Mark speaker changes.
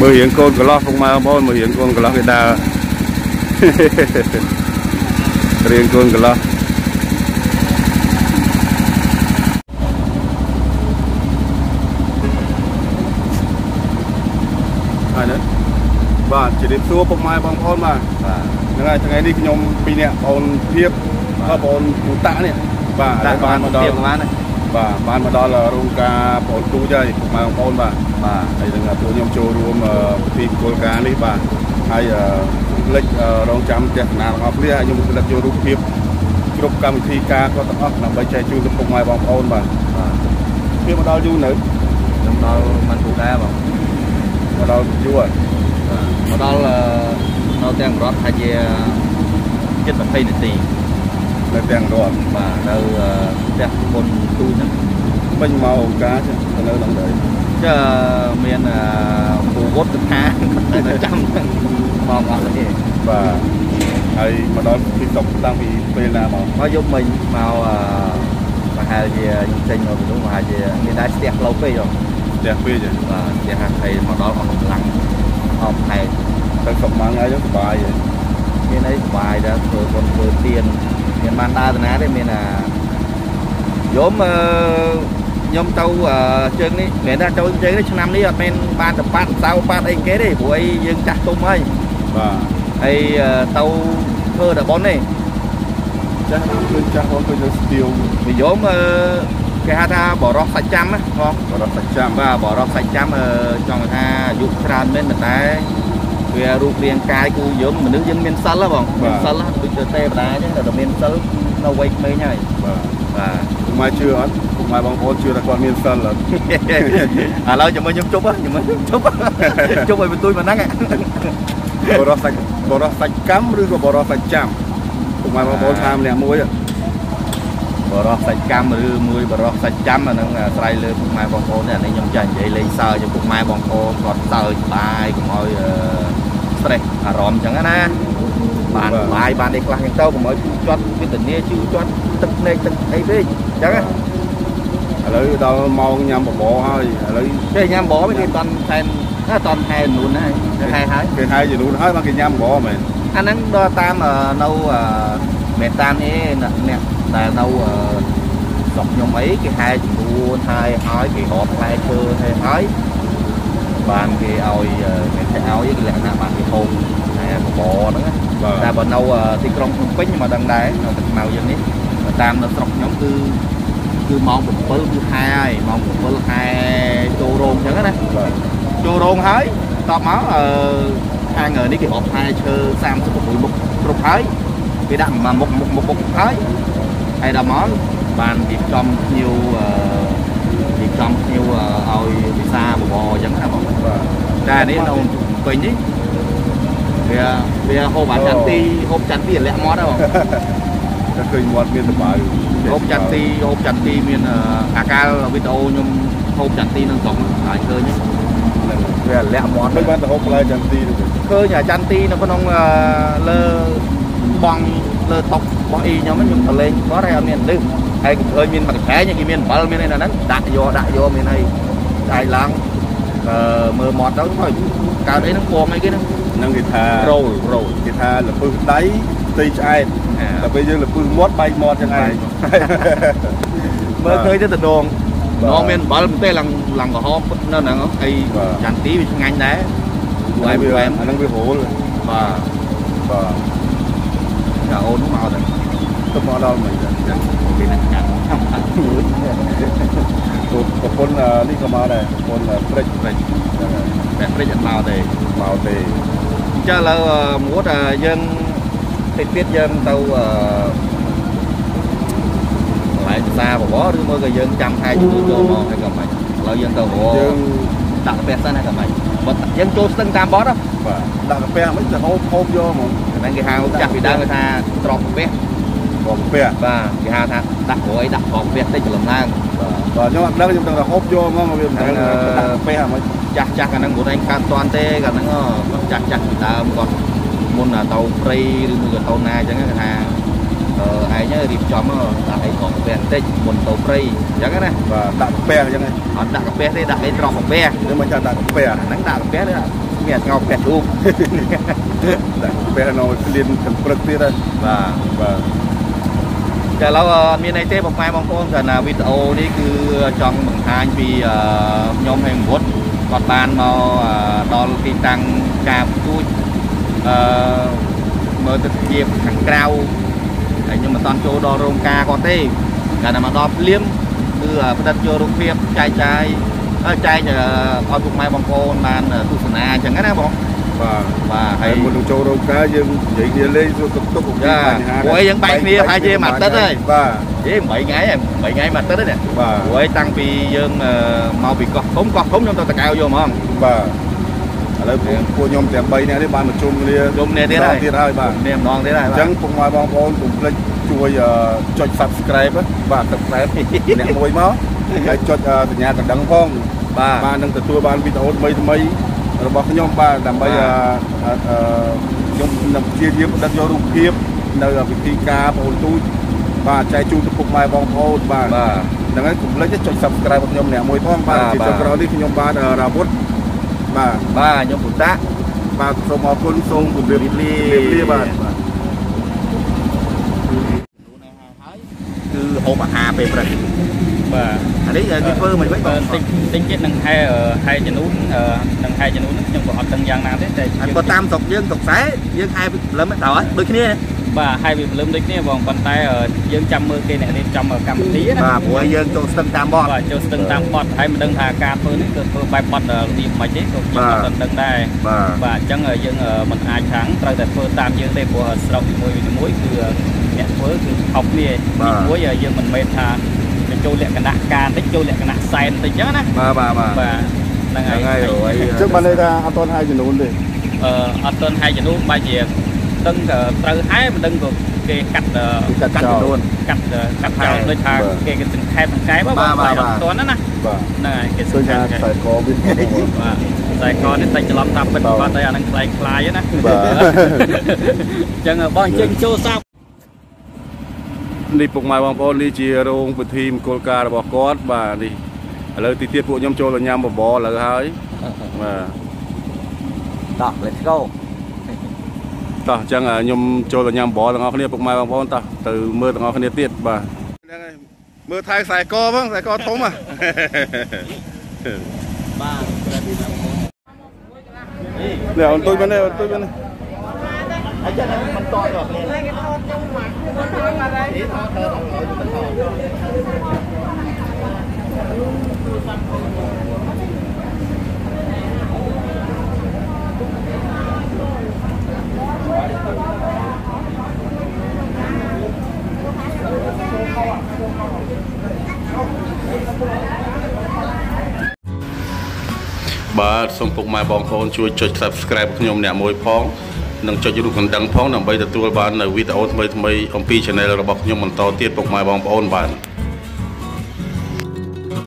Speaker 1: មើលរៀងកូនកន្លោះពុកម៉ែបងប្អូនមើលរៀងកូនកន្លោះគេដើររៀងកូនកន្លោះហើយណាបាទជម្រាបសួរពុកម៉ែបងប្អូនបាទបាទហ្នឹងហើយថ្ងៃនេះខ្ញុំពីរនាក់បងភៀបហើយបងពូតាក់នេះបាទហើយបានមកដល់
Speaker 2: បានណា
Speaker 1: បាទបានមកដល់រោងការបងទូចហើយពុកម៉ែបងប្អូនបាទ
Speaker 2: បាទ
Speaker 1: ហើយនឹងពួកខ្ញុំចូលរួមអឺពិធីមង្គលការនេះបាទហើយអឺលេចអឺរងចាំទស្សនាទាំងអស់គ្នាហើយខ្ញុំផលិតយករូបភាពគ្រប់កម្មវិធីការគាត់ទាំងអស់ដើម្បីចែកជូនទៅពុកម៉ែបងប្អូនបាទ
Speaker 2: បាទ
Speaker 1: វាមកដល់យូរនៅ
Speaker 2: ខ្ញុំដល់មិនទូដែរបង
Speaker 1: មកដល់យូរហើយ
Speaker 2: មកដល់នៅទាំងរត់ថាជាជិត20នាទី
Speaker 1: នៅទាំងរដ្ឋ
Speaker 2: បាទនៅផ្ទះគុណទូចហ្នឹង
Speaker 1: មិញមកអង្គការទៅនៅក្នុងដែរ
Speaker 2: ចើមានពូវុតកថាតែចាំបងអត់ទេ
Speaker 1: បាទហើយមកដល់ពីតុកតាំងពីពេលណាមក
Speaker 2: មកយកមិញមកប្រហែលជាចេញមកពីនោះប្រហែលជាមានដែរស្ទះផ្លូវពេកហ៎
Speaker 1: ផ្ទះពេកហើយ
Speaker 2: បាទស្ទះហាក់ហើយមកដល់អស់កម្លាំងអស់ផែ
Speaker 1: ទៅសុកមួយថ្ងៃទៅសុបាយហើយ
Speaker 2: មានអីសុបាយដែរធ្វើបុណ្យធ្វើទាន មានបានដើរតាណាទេមានអាយមអឺខ្ញុំទៅជើងនេះមិនមែនថាចូលជើងនេះឆ្នាំនេះអត់មានបានតប៉ាត់សៅប៉ាត់អីគេទេព្រោះអីយើងចាស់ទុំហើយ
Speaker 1: បាទ
Speaker 2: ហើយទៅធ្វើដល់បុណ្យនេះ
Speaker 1: ចាស់ឃើញចាស់បងឃើញនៅស្ទៀវ
Speaker 2: និយមអឺគេហៅថាបរោះសាច់ចាំណាបង
Speaker 1: បរោះសាច់ចាំ
Speaker 2: បាទបរោះសាច់ចាំអឺចង់ថាអាយុច្រើនមែនប៉ុន្តែ វារូបរាងកាយគូយើងមនុស្សយើងមានសិលហ៎បងមានសិលហ៎ដូចទៅទេវតាអញ្ចឹងតែមានសិលនៅវ័យក្មេងហើយ
Speaker 1: បាទ
Speaker 2: បាទ
Speaker 1: ពុកម៉ែជឿអត់ពុកម៉ែបងប្អូនជឿថាគាត់មានសិលអត់
Speaker 2: ឥឡូវជាមួយខ្ញុំជប់ហ្នឹងជាមួយខ្ញុំជប់ជប់ឲ្យបន្ទួយប៉ុណ្ណឹង
Speaker 1: បរោះសាច់បរោះសាច់កម្មឬក៏បរោះសាច់ចាំពុកម៉ែបងប្អូនថាម្នាក់មួយហ៎
Speaker 2: បរោះសាច់កម្មឬមួយបរោះសាច់ចាំអាហ្នឹងអាស្រ័យលើពុកម៉ែបងប្អូននេះអានេះខ្ញុំចាស់និយាយលេងសើចចំពុកម៉ែបងប្អូនគាត់សើចបាយកុំឲ្យអឺ stress អារម្មណ៍អញ្ចឹងណាបានបាយបានអីខ្លះអញ្ចឹងទៅកុំឲ្យជាប់វេទនាជឿជាប់ទឹកភ្នែកទឹកអីពេកអញ្ចឹងណា
Speaker 1: ឥឡូវដល់ម៉ោងញ៉ាំបបរហើយឥឡូវ
Speaker 2: គេញ៉ាំបបរគេអត់ថែមអត់តន់ថែនួនណាគេថែហើយ
Speaker 1: គេហៅជាលូនហើយមកគេញ៉ាំបបរមែន
Speaker 2: អាហ្នឹងដល់តាមអឺនៅអឺមេតាមនេះអ្នកដែលនៅអឺស្រុកខ្ញុំអីគេហែចំនួនហើយហើយគេរកផ្លែឈើហើយហើយ បានគេឲ្យអឺគេថាឲ្យគេលក្ខណៈបានគេហូបតែបបរហ្នឹងណា
Speaker 1: បាទ
Speaker 2: តែបើនៅទីក្រុងភ្នំពេញខ្ញុំអត់ដឹងដែរនៅទឹកខ្មៅយើងនេះបើតាមនៅស្រុកខ្ញុំគឺគឺម៉ោង7គឺហែហើយម៉ោង7ហែចូលរោងអញ្ចឹងណា
Speaker 1: បាទ
Speaker 2: ចូលរោងហើយតបមកអឺខាងនេះគេអបហែឈើ36មុខគ្រប់ហើយគេដាក់មួយមុខមុខមុខមុខហើយហើយដល់មកបានរៀបចំភ្ញៀវអឺរៀប ចំភ្ញៀវឲ្យវិសាបបរអញ្ចឹងណាបង
Speaker 1: បាទ
Speaker 2: តែនេះនៅពេញនេះវាវាហូបអាចន្ទីហូបចន្ទីលាក់មាត់ហ្នឹងបង
Speaker 1: តែឃើញមាត់មានតបើ
Speaker 2: ហូបចន្ទីហូបចន្ទីមានអឺអាកាលវីដេអូខ្ញុំហូបចន្ទីនឹងស្រុកហ្នឹងហើយឃើញហ្នឹងវាលាក់មាត់
Speaker 1: មិនបានទៅហូបផ្លែចន្ទីទេ
Speaker 2: ឃើញអាចន្ទីនៅក្នុងអឺលើបងលើតុករបស់អ៊ីខ្ញុំហ្នឹងខ្ញុំទៅលេងគាត់ហើយអត់មានលឹះ ហើយឃើញមានមកកែងគេមានអំបិលមានអីនៅហ្នឹងដាក់យកដាក់យកមានអីដៃឡើងអឺមើលមាត់ទៅហើយកើតអីហ្នឹងពងអីគេហ្នឹង
Speaker 1: ហ្នឹងគេថា
Speaker 2: រោលរោល
Speaker 1: គេថាលពឹសដៃទីឆ្អែតតែពេលយើងលពឹសមាត់បែកមាត់ចឹងឯង
Speaker 2: មើលឃើញទៅតំង
Speaker 1: បាទ
Speaker 2: នងមានអំបិលទេឡើងឡើងក្រហមពុតនៅហ្នឹងហើយ
Speaker 1: បាទ
Speaker 2: ចន្ទីវាឆ្ងាញ់ដែរ
Speaker 1: អា
Speaker 2: វា
Speaker 1: ហ្នឹងវា
Speaker 2: វា
Speaker 1: អាហ្នឹងវាហូល
Speaker 2: បាទ
Speaker 1: បាទ
Speaker 2: ចាអូនមកដល់
Speaker 1: ទៅមកដល់មិនចឹង
Speaker 2: គេនឹងកាត់ខ្ញុំអត់មួយ
Speaker 1: ទូប្រពន្ធនេះក៏មកដែរប្រពន្ធព្រិច
Speaker 2: ព្រិច
Speaker 1: ចឹងហើយ
Speaker 2: តែព្រិចអត់មកទេ
Speaker 1: មកទេ
Speaker 2: អញ្ចឹងឥឡូវអឺមួយថាយើងតិចទៀតយើងទៅអឺកន្លែងផ្សារបវរឬមួយក៏យើងចាំខែជំនួយចូលមកហើយក៏មិនឥឡូវយើងទៅវ
Speaker 1: យើង
Speaker 2: ដាក់កាពះសិនណាក៏មិនបើយើងចូលស្ទឹងតាមបត់ហ៎
Speaker 1: បាទដាក់កាពះមិនទៅហូបហូបយកហ្មង
Speaker 2: ហ្នឹងគេហៅចាស់ពីដើមគេថាត្រប់កាពះ
Speaker 1: បងកាពះ
Speaker 2: បាទគេហៅថាដាក់ក្រួយដាក់ត្រប់កាពះតិចច្រឡំឡើង
Speaker 1: បាទខ្ញុំអត់ដឹងខ្ញុំដឹងថាហូបយកហ្មងវាមិនដឹងថាដាក់កាពះហ្មង
Speaker 2: ចាស់ចាស់កាលហ្នឹងគាត់ឯងកើតតាន់ទេកាលហ្នឹងគាត់ចាស់ចាស់ពីដើមគាត់មុនទៅព្រៃឬមួយក៏ទៅណាអញ្ចឹងគេថាអឺឯងរៀបចំដាក់អីត្រប់កាពះបន្តិចមុនទៅព្រៃអញ្ចឹងណា
Speaker 1: បាទដាក់កាពះអញ្ចឹងឯង
Speaker 2: អត់ដាក់កាពះទេដាក់អីត្រប់កាពះ
Speaker 1: ខ្ញុំមិនចាដាក់កាពះ
Speaker 2: អាហ្នឹងដាក់កាពះឬមានស្ងោផ្ទះជូប
Speaker 1: ដាក់ពេលនៅក្លៀនខាងព្រឹកទៀតហើយ
Speaker 2: បាទ
Speaker 1: បាទ
Speaker 2: តែឥឡូវអឺមានអីទេបងប្អូនបងប្អូនគ្រាន់តែវីដេអូនេះគឺចង់បង្ហាញពីអឺខ្ញុំហេងវុតគាត់បានមកអឺដល់ទីតាំងការផ្ទួចអឺមើលទស្សនវិជ្ជាខាងក្រៅហើយខ្ញុំមិនតាន់ចូលដល់រោងការគាត់ទេកាលតែមកដល់ភ្លាមគឺអឺផ្ដិតយករូបភាពចែកចាយហើយចែកអឺឲ្យពុកម៉ែបងប្អូនបានទស្សនាអញ្ចឹងណាបង
Speaker 1: បាទ
Speaker 2: បាទហើ
Speaker 1: ហើយយមុននឹងចូលរោងការយើងនិយាយគ្នាលេងសួរទុកទុកអំពី
Speaker 2: ចា
Speaker 1: បញ្ហា
Speaker 2: ព្រោះអីយើងបែកគ្នាប្រហែលជាមួយអាទិត្យហើយ
Speaker 1: បាទ
Speaker 2: ហេ8ថ្ងៃហើយ8ថ្ងៃមួយអាទិត្យហ្នឹង
Speaker 1: បាទ
Speaker 2: ព្រោះឯងតាំងពីយើងអឺមកពីកោះធំកោះធំខ្ញុំទៅតកៅយកហ្មង
Speaker 1: បាទឥឡូវពួកពួកខ្ញុំទាំង3នាក់នេះបានប្រជុំគ្នា
Speaker 2: ជុំគ្នាទៀតហើយ
Speaker 1: ទៀតហើយបាទ
Speaker 2: នេះម្ដងទៀតហើយ
Speaker 1: អញ្ចឹងពុកម៉ែបងប្អូនកុំភ្លេចជួយអឺចុច Subscribe ណាបាទ Subscribe អ្នកមួយមកហើយចុចអឺសញ្ញាកណ្ដឹងផង
Speaker 2: បាទ
Speaker 1: បាទនឹងទទួលបានវីដេអូថ្មីថ្មីៗ របស់ខ្ញុំបាទដើម្បី
Speaker 2: បាទ
Speaker 1: អឺអឺខ្ញុំនឹងព្យាយាមផ្ដិតយករូបភាពនៅវិធីការបងអូនទូចបាទចែកជូនទៅពុកម៉ែបងប្អូនបាទ
Speaker 2: បាទ
Speaker 1: ហ្នឹងហើយកុំភ្លេចចុច Subscribe របស់ខ្ញុំអ្នកមួយផងបាទ
Speaker 2: បាទ
Speaker 1: ជា
Speaker 2: បាទ
Speaker 1: ចុងក្រោយនេះខ្ញុំបានអឺរាវុធបាទ
Speaker 2: បាទខ្ញុំពុតា
Speaker 1: បាទសូមអរគុណសូមគម្រាប
Speaker 2: លា
Speaker 1: លាបាទបាទ
Speaker 2: គឺហូបអាហារពេលព្រឹក
Speaker 3: បាទ
Speaker 2: អានេះគេធ្វើមិនវិញបង
Speaker 3: តិចតិចទៀតនឹងហែហែចំនួននឹងហែចំនួននេះខ្ញុំក៏អត់ដឹងយ៉ាងណាទេតែ
Speaker 2: ហើយក៏តាមស្រុកយើងស្រុកខ្សែយើងហែពីព្រលឹមដល់ដូចគ្នា
Speaker 3: បាទហែវាព្រលឹមដូចគ្នាបងប៉ុន្តែយើងចាំមើលគេអ្នករៀបចំកម្មវិធីណា
Speaker 2: បាទព្រោះយើងចូលស្ទឹងតាមបត់
Speaker 3: បាទចូលស្ទឹងតាមបត់ហើយមិនដឹងថាការធ្វើនេះគឺធ្វើបែបបត់របៀបមិនទេក៏ខ្ញុំអត់ដឹងដែរ
Speaker 2: បាទ
Speaker 3: បាទអញ្ចឹងយើងមិនអាចខាងត្រូវតែធ្វើតាមយើងទេព្រោះស្រុកនីមួយនីមួយគឺអ្នកធ្វើគឺខុសគ្នាទីមួយយើងមិនមែនថា ចូលលក្ខណៈការបន្តិចចូលលក្ខណៈសែនបន្តិចអញ្ចឹងណា
Speaker 2: បាទបាទបាទ
Speaker 3: បាទហ្នឹង
Speaker 2: ហ្នឹង
Speaker 3: ហើយ
Speaker 2: ហើយរួយ
Speaker 1: អញ្ចឹងបានន័យថាអត់ទាន់ហើយចំនួនទេ
Speaker 3: អឺអត់ទាន់ហែកចំនួនបែរជាដឹងក៏ត្រូវហែមិនដឹងក៏គេកាត់អឺ
Speaker 2: កាត់ចំនួន
Speaker 3: កាត់អឺកាត់ចោលដូចថាគេគេសង្ខេបសង្កែប
Speaker 2: បាទបាទ
Speaker 3: អត់ទាន់ណាណា
Speaker 1: បាទ
Speaker 3: ហ្នឹងហើយគេស
Speaker 1: ឃើញ
Speaker 3: ង្ខេ
Speaker 1: ថា
Speaker 3: ប
Speaker 1: ខ្សែកវា
Speaker 3: បាទតែកនេះតែច្រឡំតាមពិតបាត់តែអានឹងខ្លែងខ្លាយណា
Speaker 1: បាទ
Speaker 3: អញ្ចឹងបងអញ្ចឹងចូលសាប់
Speaker 1: នេះពុកម៉ែបងប្អូននេះជារោងពិធីមង្គលការរបស់គាត់បាទនេះឥឡូវទីទៀតពួកខ្ញុំចូលទៅញ៉ាំបបរឥឡូវហើយបាទ
Speaker 2: តោះ let's go
Speaker 1: តោះអញ្ចឹងខ្ញុំចូលទៅញ៉ាំបបរទាំងអស់គ្នាពុកម៉ែបងប្អូនតោះទៅមើលទាំងអស់គ្នាទៀតបាទហ្នឹងហើយមើលថែខ្សែកផងខ្សែកធំហ៎
Speaker 3: បាទ
Speaker 1: នេះអូនទុយមកនេះអូនទុយមកនេះ
Speaker 2: អញ្ចឹងមិនតដល់គ្នា
Speaker 1: បាទសូមពុកម៉ែបងប្អូនជួយចុច Subscribe ខ្ញុំអ្នកមួយផង និងចុចរូបកណ្ដឹងផងដើម្បីទទួលបាននៅវីដេអូថ្មីៗអំពី Channel របស់ខ្ញុំបន្តទៀតពុកម៉ែបងប្អូនបាទ